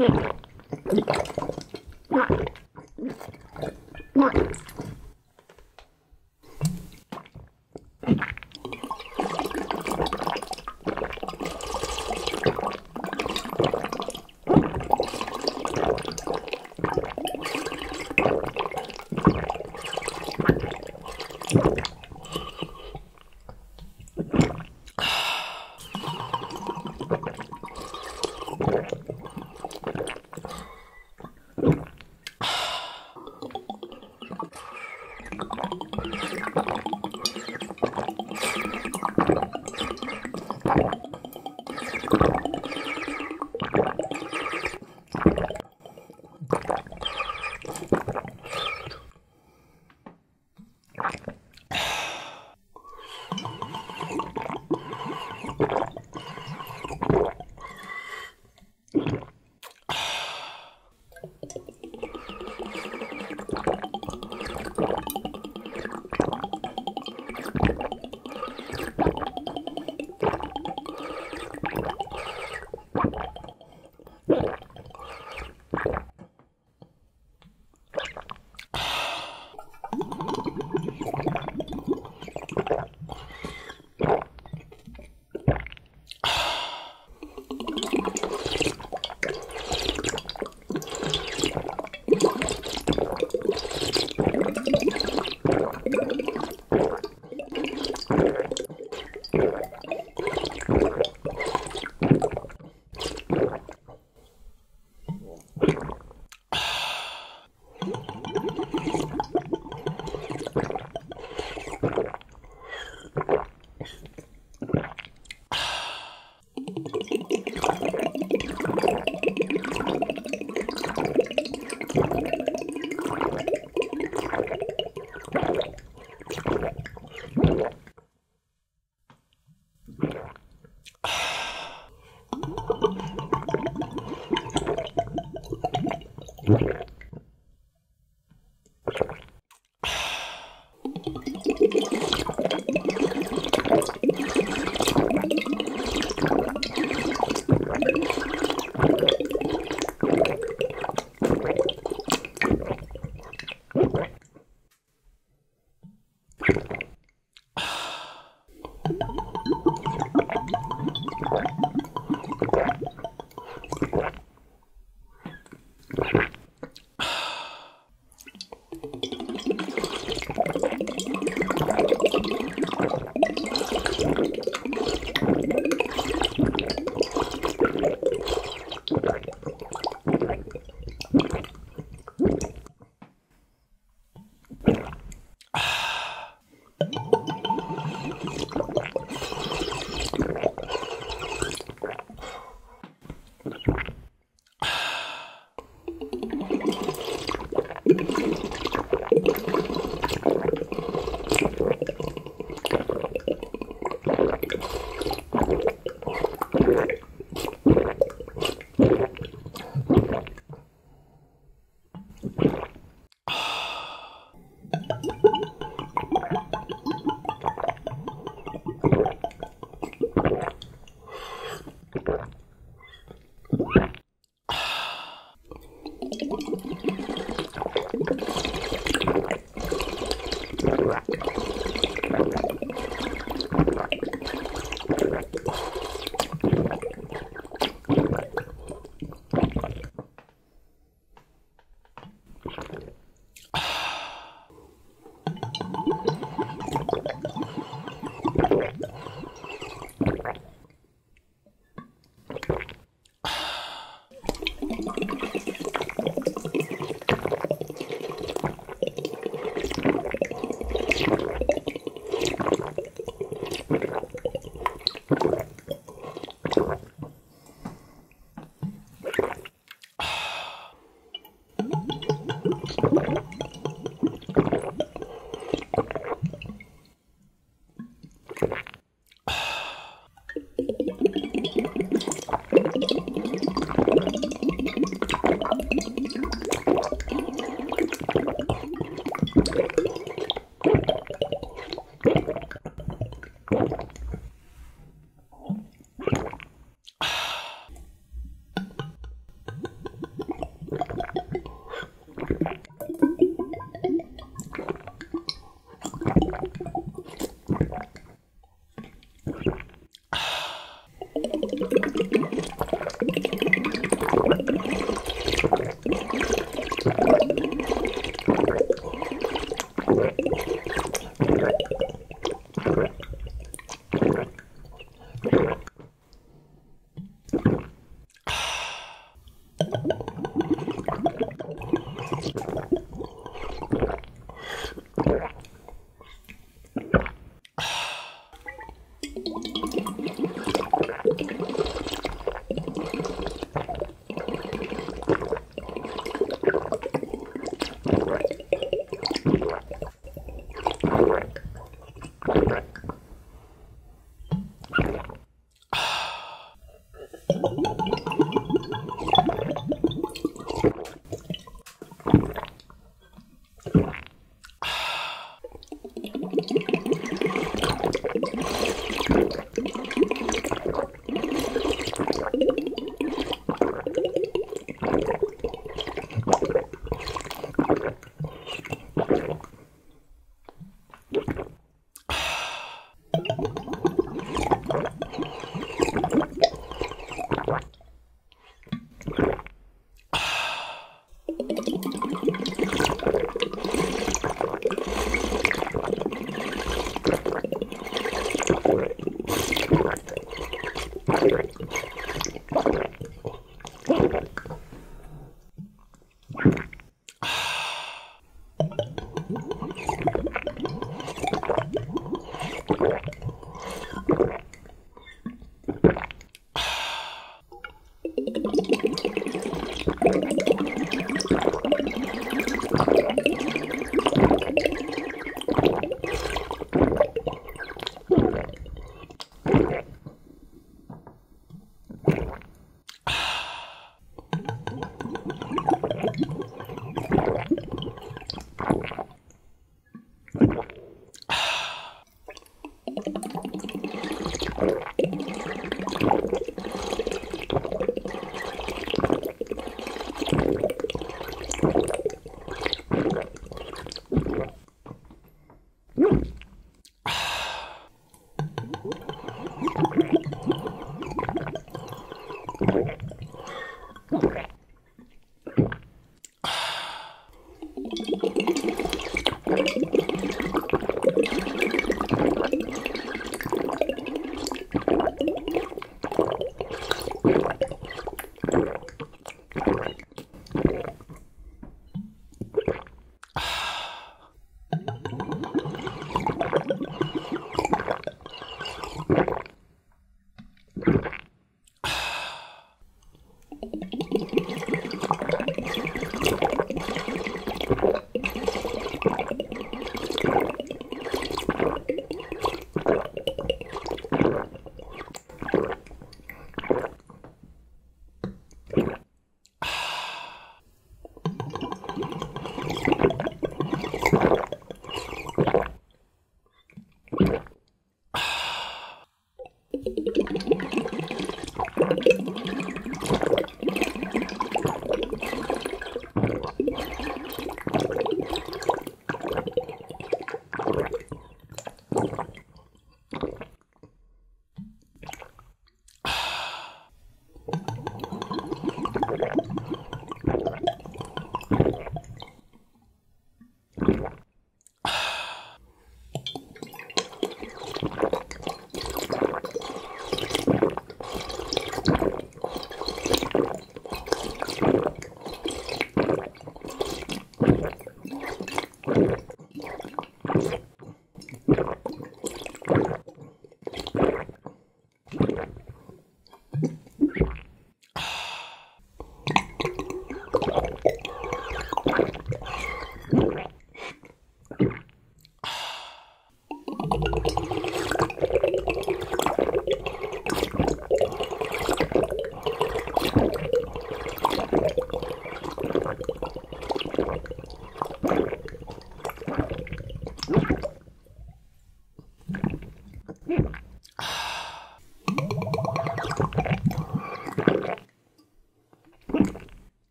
Yeah.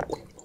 같아요.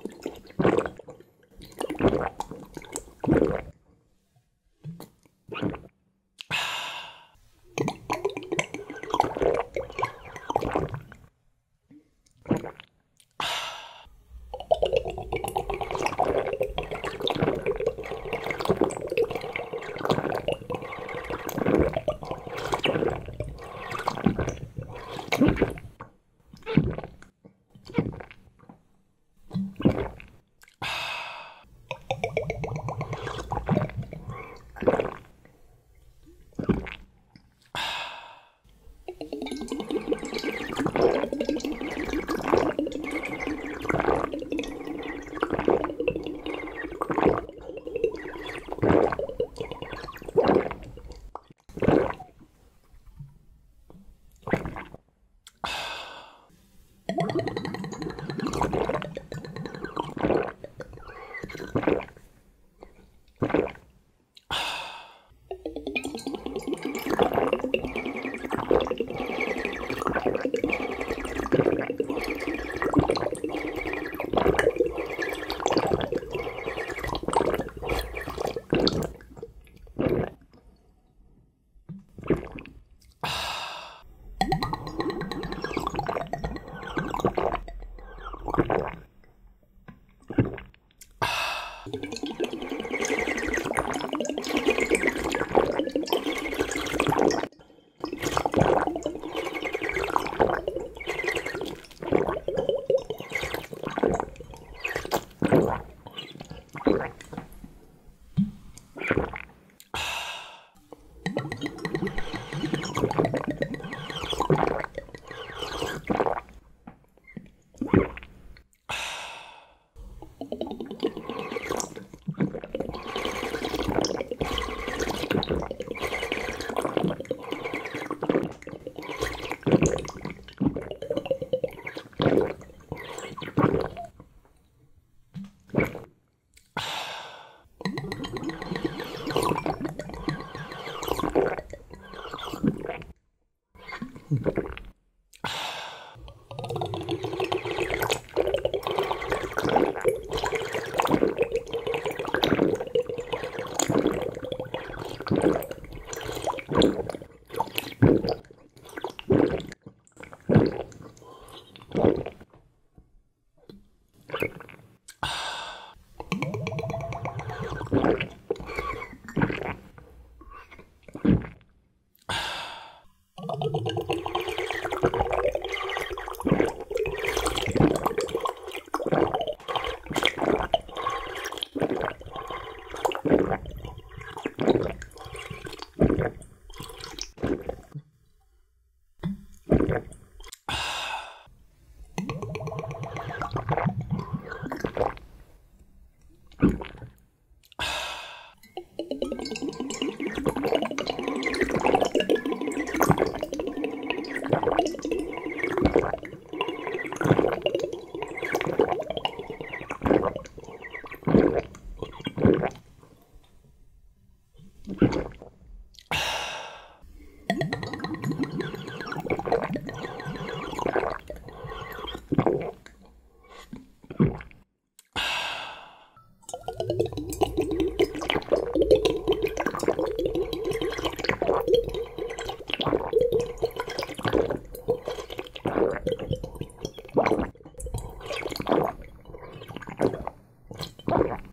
Yeah.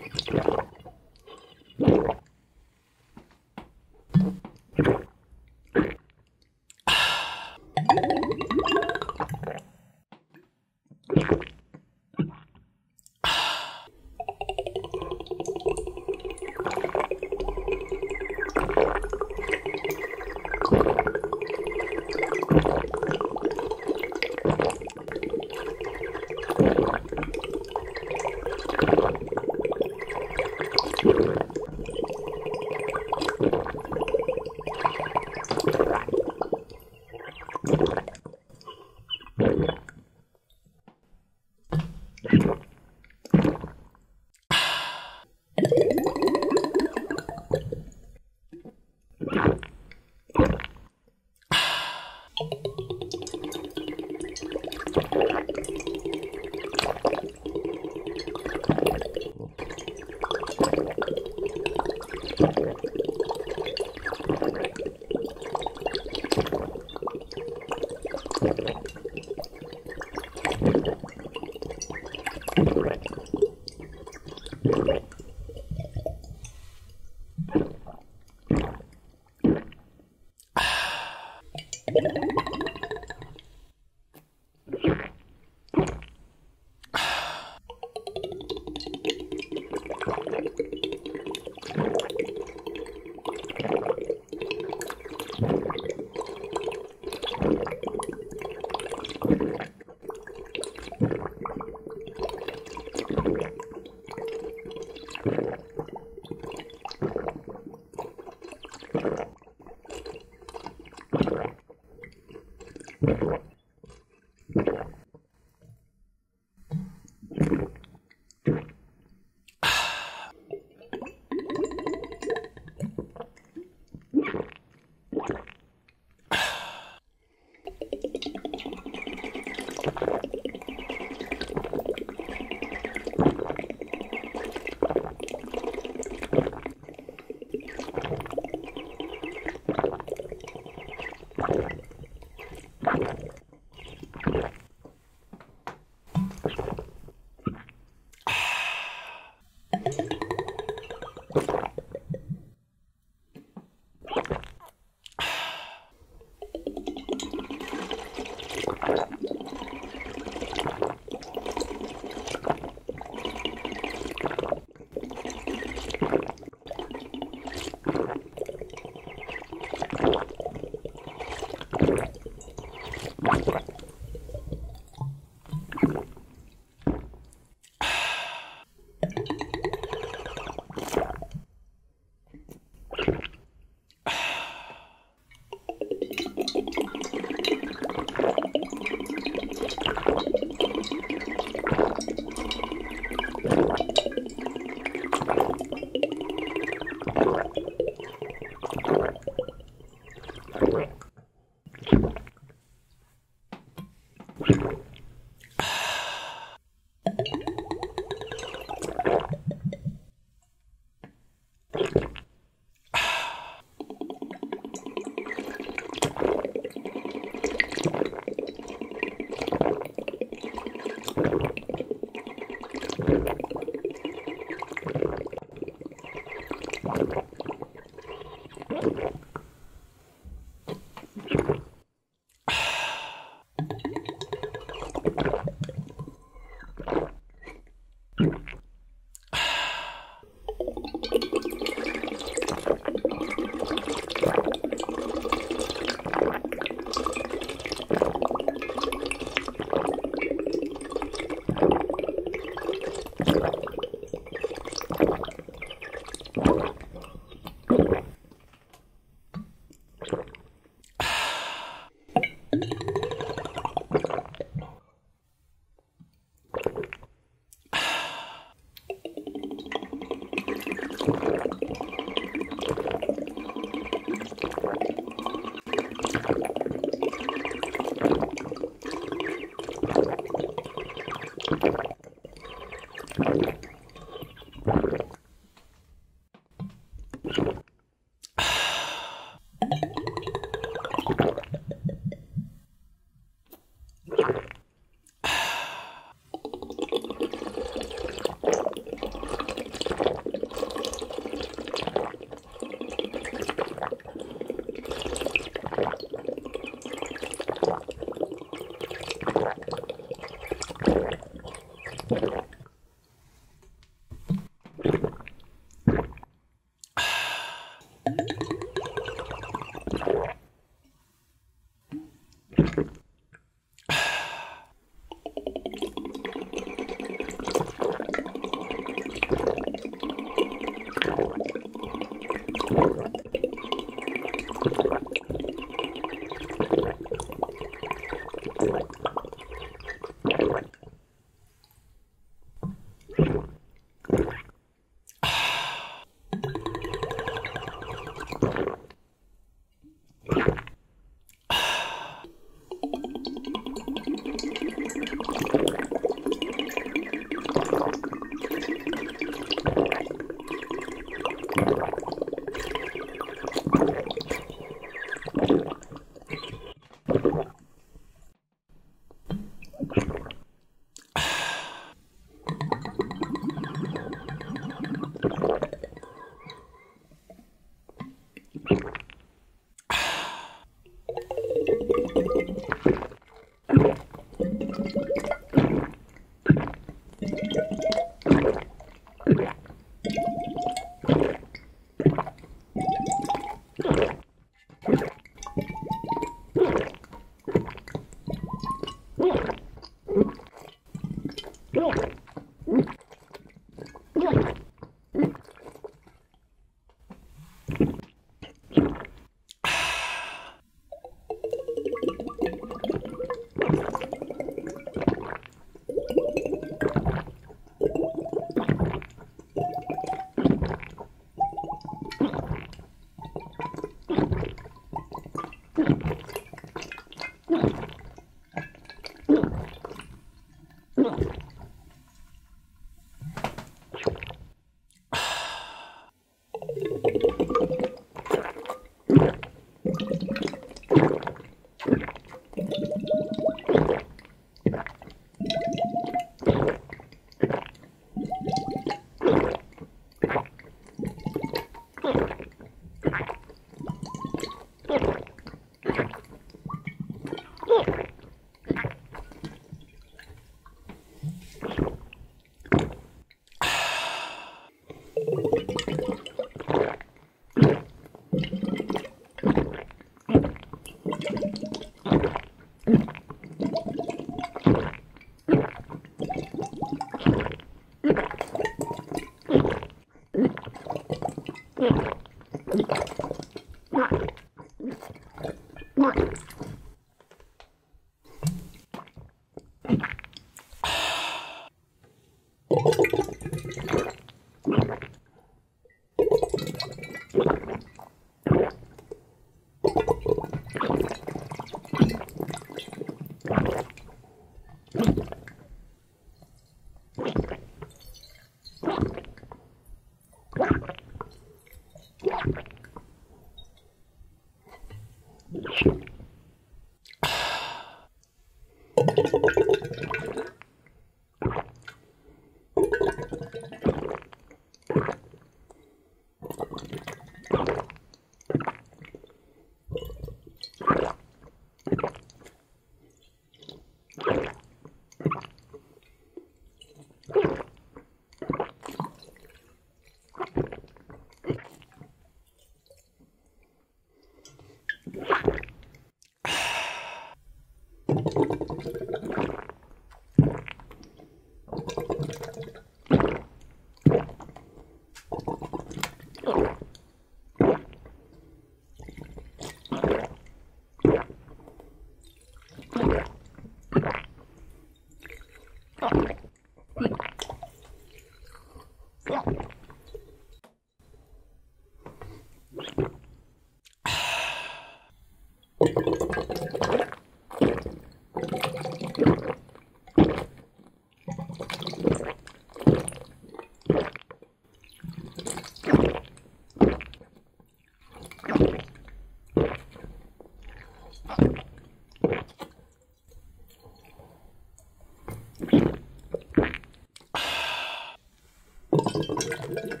Thank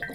you.